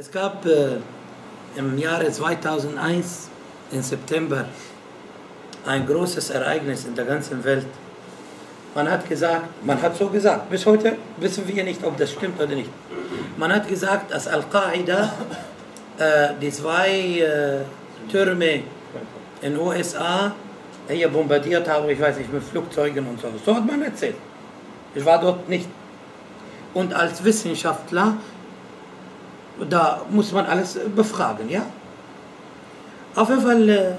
Es gab äh, im Jahre 2001 im September ein großes Ereignis in der ganzen Welt. Man hat gesagt, man hat so gesagt, bis heute wissen wir nicht, ob das stimmt oder nicht. Man hat gesagt, dass Al-Qaida äh, die zwei äh, Türme in den USA hier bombardiert haben, ich weiß nicht, mit Flugzeugen und so. So hat man erzählt. Ich war dort nicht. Und als Wissenschaftler, da muss man alles befragen, ja? Auf jeden Fall, äh,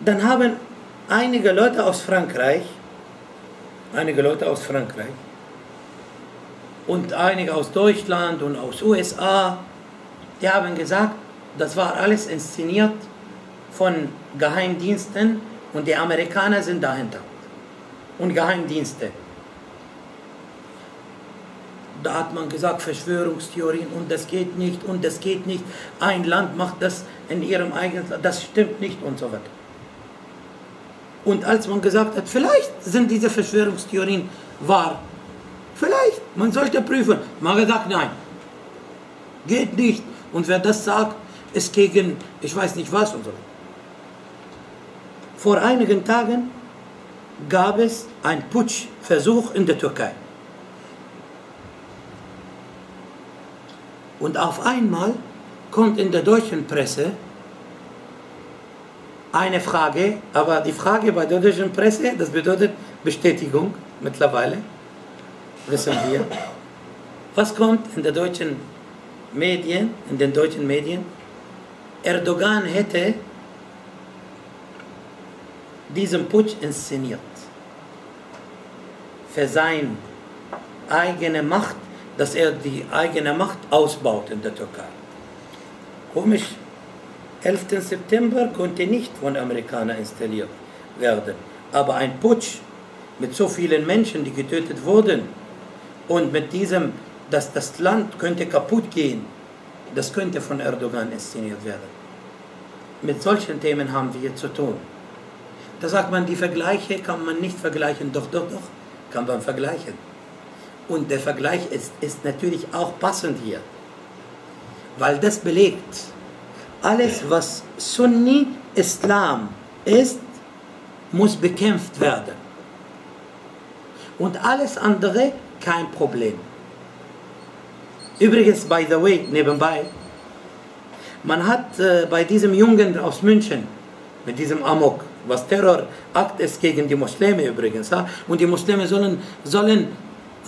dann haben einige Leute aus Frankreich, einige Leute aus Frankreich und einige aus Deutschland und aus USA, die haben gesagt, das war alles inszeniert von Geheimdiensten und die Amerikaner sind dahinter. Und Geheimdienste. Da hat man gesagt, Verschwörungstheorien und das geht nicht und das geht nicht. Ein Land macht das in ihrem eigenen Land, das stimmt nicht und so weiter. Und als man gesagt hat, vielleicht sind diese Verschwörungstheorien wahr, vielleicht, man sollte prüfen, man hat gesagt, nein, geht nicht. Und wer das sagt, ist gegen, ich weiß nicht was und so weiter. Vor einigen Tagen gab es einen Putschversuch in der Türkei. Und auf einmal kommt in der deutschen Presse eine Frage, aber die Frage bei der deutschen Presse, das bedeutet Bestätigung mittlerweile, wissen wir. Was kommt in der deutschen Medien, in den deutschen Medien? Erdogan hätte diesen Putsch inszeniert. Für seine eigene Macht, dass er die eigene Macht ausbaut in der Türkei. Komisch, 11. September konnte nicht von Amerikanern installiert werden. Aber ein Putsch mit so vielen Menschen, die getötet wurden und mit diesem, dass das Land könnte kaputt gehen, das könnte von Erdogan inszeniert werden. Mit solchen Themen haben wir zu tun. Da sagt man, die Vergleiche kann man nicht vergleichen. Doch, doch, doch, kann man vergleichen. Und der Vergleich ist, ist natürlich auch passend hier. Weil das belegt, alles was Sunni-Islam ist, muss bekämpft werden. Und alles andere kein Problem. Übrigens, by the way, nebenbei, man hat äh, bei diesem Jungen aus München, mit diesem Amok, was Terrorakt ist gegen die Muslime übrigens. Ja? Und die Muslime sollen, sollen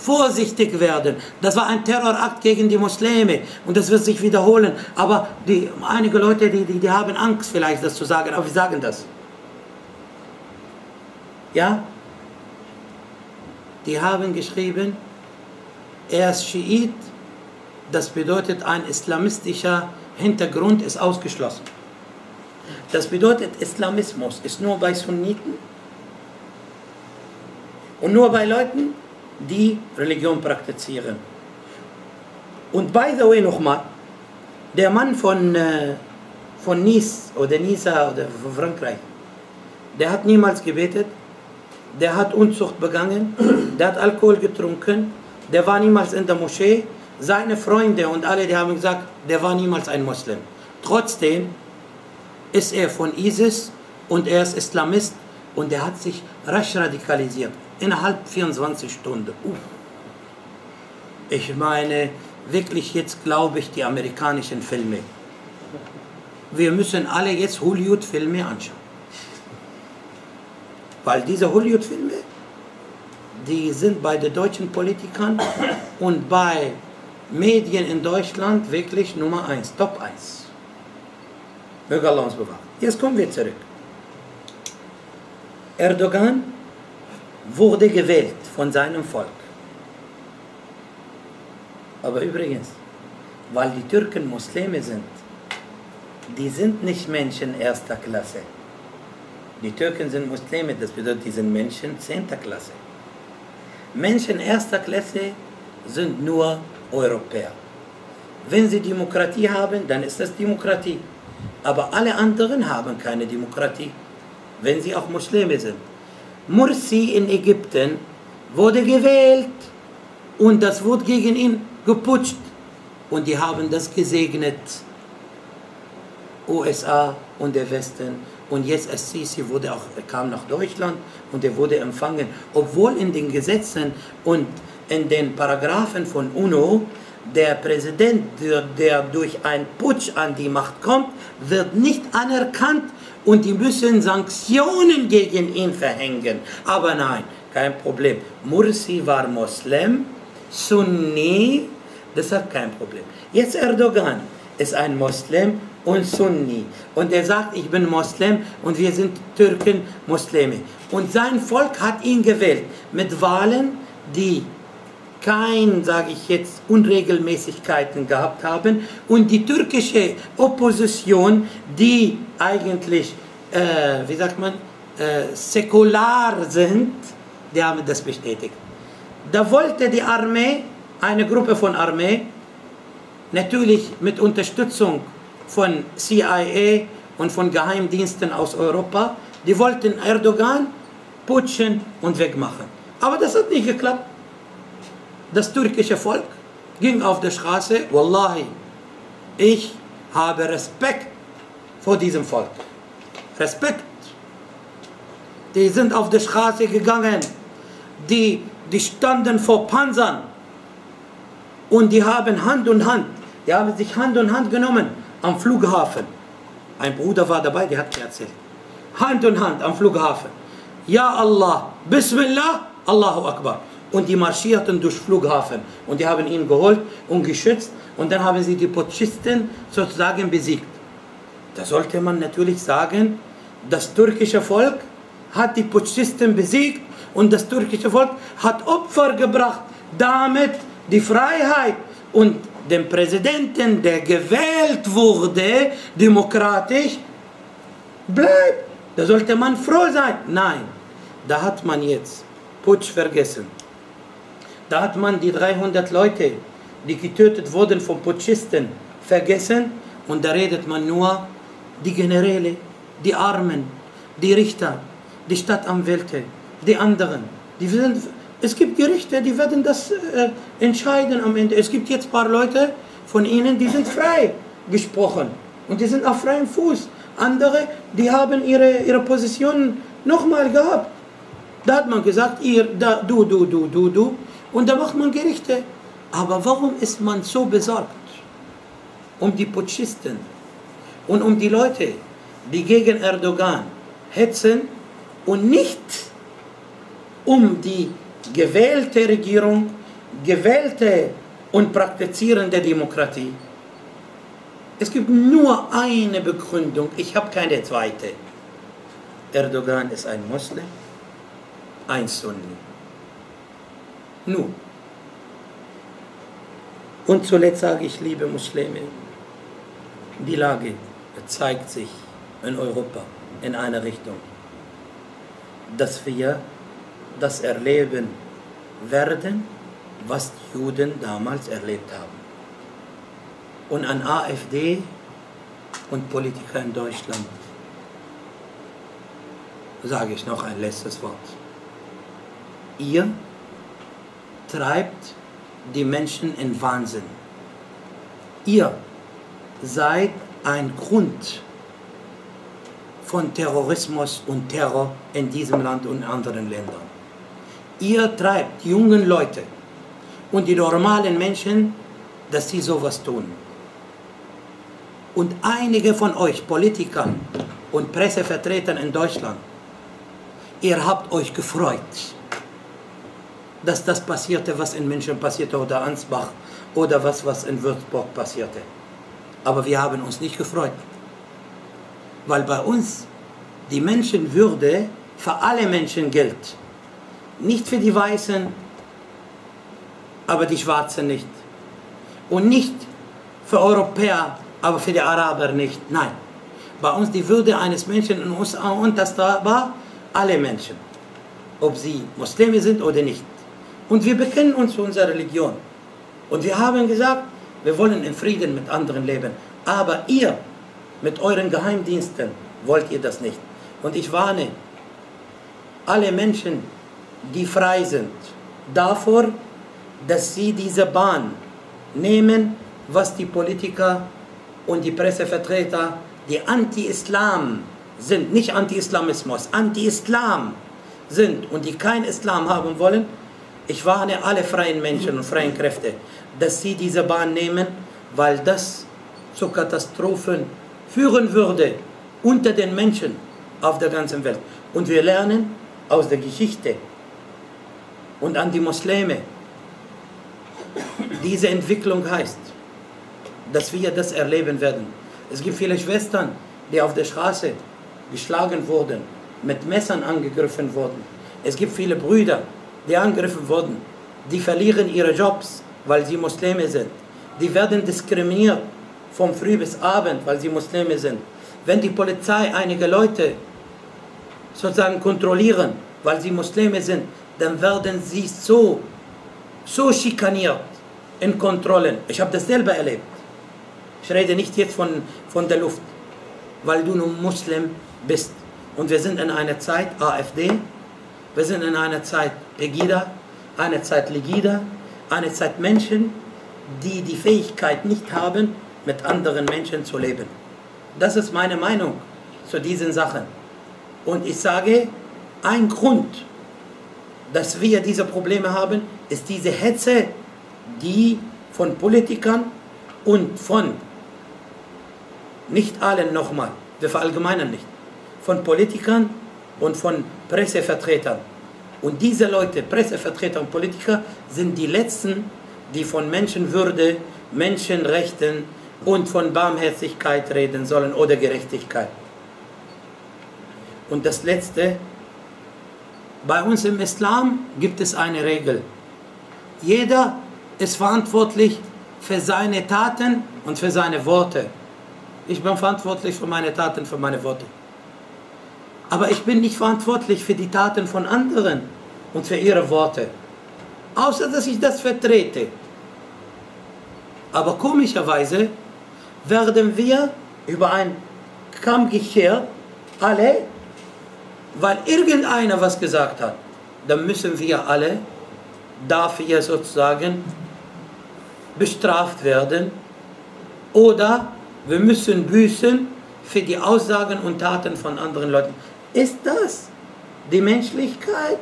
vorsichtig werden. Das war ein Terrorakt gegen die Muslime und das wird sich wiederholen. Aber die, einige Leute, die, die, die haben Angst vielleicht, das zu sagen, aber wir sagen das. Ja? Die haben geschrieben, er ist Schiit, das bedeutet ein islamistischer Hintergrund ist ausgeschlossen. Das bedeutet, Islamismus ist nur bei Sunniten und nur bei Leuten, die Religion praktizieren. Und by the way nochmal, der Mann von, äh, von Nice oder Nisa oder von Frankreich, der hat niemals gebetet, der hat Unzucht begangen, der hat Alkohol getrunken, der war niemals in der Moschee. Seine Freunde und alle, die haben gesagt, der war niemals ein Muslim. Trotzdem ist er von ISIS und er ist Islamist und er hat sich rasch radikalisiert. Innerhalb 24 Stunden. Uh. Ich meine, wirklich jetzt glaube ich die amerikanischen Filme. Wir müssen alle jetzt Hollywood-Filme anschauen. Weil diese Hollywood-Filme, die sind bei den deutschen Politikern und bei Medien in Deutschland wirklich Nummer 1, Top 1. Möge Allah uns bewahren. Jetzt kommen wir zurück. Erdogan wurde gewählt von seinem Volk. Aber übrigens, weil die Türken Muslime sind, die sind nicht Menschen erster Klasse. Die Türken sind Muslime, das bedeutet, die sind Menschen zehnter Klasse. Menschen erster Klasse sind nur Europäer. Wenn sie Demokratie haben, dann ist das Demokratie. Aber alle anderen haben keine Demokratie, wenn sie auch Muslime sind. Mursi in Ägypten wurde gewählt und das wurde gegen ihn geputscht. und die haben das gesegnet. USA und der Westen. Und jetzt Assisi wurde auch, kam nach Deutschland und er wurde empfangen. Obwohl in den Gesetzen und in den Paragraphen von UNO der Präsident, der, der durch einen Putsch an die Macht kommt, wird nicht anerkannt und die müssen Sanktionen gegen ihn verhängen. Aber nein, kein Problem. Mursi war Moslem, Sunni, deshalb kein Problem. Jetzt Erdogan ist ein Moslem und Sunni. Und er sagt, ich bin Moslem und wir sind Türken, Muslime. Und sein Volk hat ihn gewählt mit Wahlen, die kein, sage ich jetzt, Unregelmäßigkeiten gehabt haben. Und die türkische Opposition, die eigentlich, äh, wie sagt man, äh, säkular sind, die haben das bestätigt. Da wollte die Armee, eine Gruppe von Armee, natürlich mit Unterstützung von CIA und von Geheimdiensten aus Europa, die wollten Erdogan putschen und wegmachen. Aber das hat nicht geklappt. Das türkische Volk ging auf der Straße, Wallahi, ich habe Respekt vor diesem Volk. Respekt. Die sind auf der Straße gegangen, die, die standen vor Panzern und die haben Hand in Hand, die haben sich Hand in Hand genommen am Flughafen. Ein Bruder war dabei, der hat mir erzählt. Hand in Hand am Flughafen. Ja Allah, Bismillah, Allahu Akbar. Und die marschierten durch Flughafen und die haben ihn geholt und geschützt und dann haben sie die Putschisten sozusagen besiegt. Da sollte man natürlich sagen, das türkische Volk hat die Putschisten besiegt und das türkische Volk hat Opfer gebracht, damit die Freiheit und dem Präsidenten, der gewählt wurde, demokratisch, bleibt. Da sollte man froh sein. Nein, da hat man jetzt Putsch vergessen. Da hat man die 300 Leute, die getötet wurden von Putschisten, vergessen. Und da redet man nur die Generäle, die Armen, die Richter, die Stadtanwälte, die anderen. Die sind es gibt Gerichte, die werden das äh, entscheiden am Ende. Es gibt jetzt ein paar Leute von ihnen, die sind frei gesprochen und die sind auf freiem Fuß. Andere, die haben ihre, ihre Positionen nochmal gehabt. Da hat man gesagt, ihr, da, du, du, du, du, du. Und da macht man Gerichte. Aber warum ist man so besorgt um die Putschisten und um die Leute, die gegen Erdogan hetzen und nicht um die gewählte Regierung, gewählte und praktizierende Demokratie. Es gibt nur eine Begründung, ich habe keine zweite. Erdogan ist ein Moslem, ein Sunni. Nur. Und zuletzt sage ich, liebe Muslime, die Lage zeigt sich in Europa in eine Richtung, dass wir das erleben werden, was die Juden damals erlebt haben. Und an AfD und Politiker in Deutschland sage ich noch ein letztes Wort. Ihr treibt die Menschen in Wahnsinn. Ihr seid ein Grund von Terrorismus und Terror in diesem Land und anderen Ländern ihr treibt jungen Leute und die normalen Menschen, dass sie sowas tun. Und einige von euch, Politikern und Pressevertretern in Deutschland, ihr habt euch gefreut, dass das passierte, was in München passierte oder Ansbach oder was, was in Würzburg passierte. Aber wir haben uns nicht gefreut, weil bei uns die Menschenwürde für alle Menschen gilt. Nicht für die Weißen, aber die Schwarzen nicht. Und nicht für Europäer, aber für die Araber nicht. Nein. Bei uns die Würde eines Menschen in uns und das war alle Menschen. Ob sie Muslime sind oder nicht. Und wir bekennen uns zu unserer Religion. Und wir haben gesagt, wir wollen in Frieden mit anderen leben. Aber ihr, mit euren Geheimdiensten, wollt ihr das nicht. Und ich warne alle Menschen, die frei sind, davor, dass sie diese Bahn nehmen, was die Politiker und die Pressevertreter, die anti-Islam sind, nicht Anti-Islamismus, Anti-Islam sind und die kein Islam haben wollen, ich warne alle freien Menschen und freien Kräfte, dass sie diese Bahn nehmen, weil das zu Katastrophen führen würde unter den Menschen auf der ganzen Welt. Und wir lernen aus der Geschichte und an die Muslime, diese Entwicklung heißt, dass wir das erleben werden. Es gibt viele Schwestern, die auf der Straße geschlagen wurden, mit Messern angegriffen wurden. Es gibt viele Brüder, die angegriffen wurden, die verlieren ihre Jobs, weil sie Muslime sind. Die werden diskriminiert vom Früh bis Abend, weil sie Muslime sind. Wenn die Polizei einige Leute sozusagen kontrollieren, weil sie Muslime sind, dann werden sie so, so schikaniert in Kontrollen. Ich habe das selber erlebt. Ich rede nicht jetzt von, von der Luft, weil du nun Muslim bist. Und wir sind in einer Zeit AfD, wir sind in einer Zeit Pegida, eine Zeit Legida, eine Zeit Menschen, die die Fähigkeit nicht haben, mit anderen Menschen zu leben. Das ist meine Meinung zu diesen Sachen. Und ich sage, ein Grund, dass wir diese Probleme haben, ist diese Hetze, die von Politikern und von, nicht allen nochmal, wir verallgemeinern nicht, von Politikern und von Pressevertretern. Und diese Leute, Pressevertreter und Politiker, sind die Letzten, die von Menschenwürde, Menschenrechten und von Barmherzigkeit reden sollen oder Gerechtigkeit. Und das Letzte, bei uns im Islam gibt es eine Regel. Jeder ist verantwortlich für seine Taten und für seine Worte. Ich bin verantwortlich für meine Taten, für meine Worte. Aber ich bin nicht verantwortlich für die Taten von anderen und für ihre Worte. Außer dass ich das vertrete. Aber komischerweise werden wir über einen Kamm geschert, alle, weil irgendeiner was gesagt hat. Dann müssen wir alle dafür sozusagen bestraft werden oder wir müssen büßen für die Aussagen und Taten von anderen Leuten. Ist das die Menschlichkeit?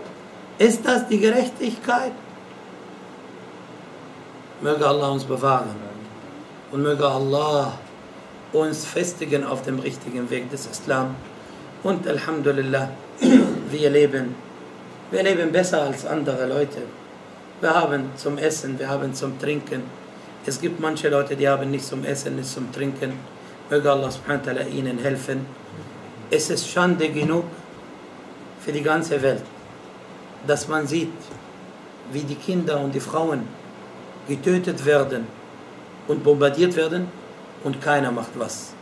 Ist das die Gerechtigkeit? Möge Allah uns bewahren und möge Allah uns festigen auf dem richtigen Weg des Islam. Und Alhamdulillah, wir leben, wir leben besser als andere Leute. Wir haben zum Essen, wir haben zum Trinken. Es gibt manche Leute, die haben nicht zum Essen, nicht zum Trinken. Möge Allah subhanahu wa ihnen helfen es ist Schande genug für die ganze Welt, dass man sieht, wie die Kinder und die Frauen getötet werden und bombardiert werden und keiner macht was.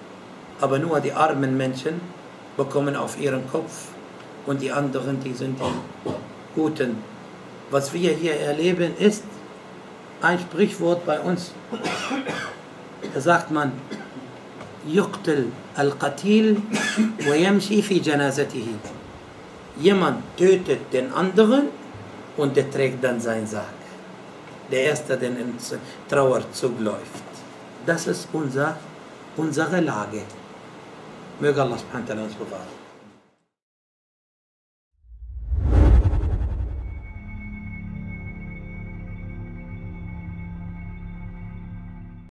Aber nur die armen Menschen bekommen auf ihren Kopf und die anderen, die sind die Guten. Was wir hier erleben, ist ein Sprichwort bei uns. Da sagt man, يقتل القتيل ويمشي في جنازته jemand tötet den anderen und der trägt dann seinen Sarg. Der Erste, der in Trauerzug läuft. Das ist unser, unsere Lage. Möge Allah subhanahu wa ta'ala uns bewahren.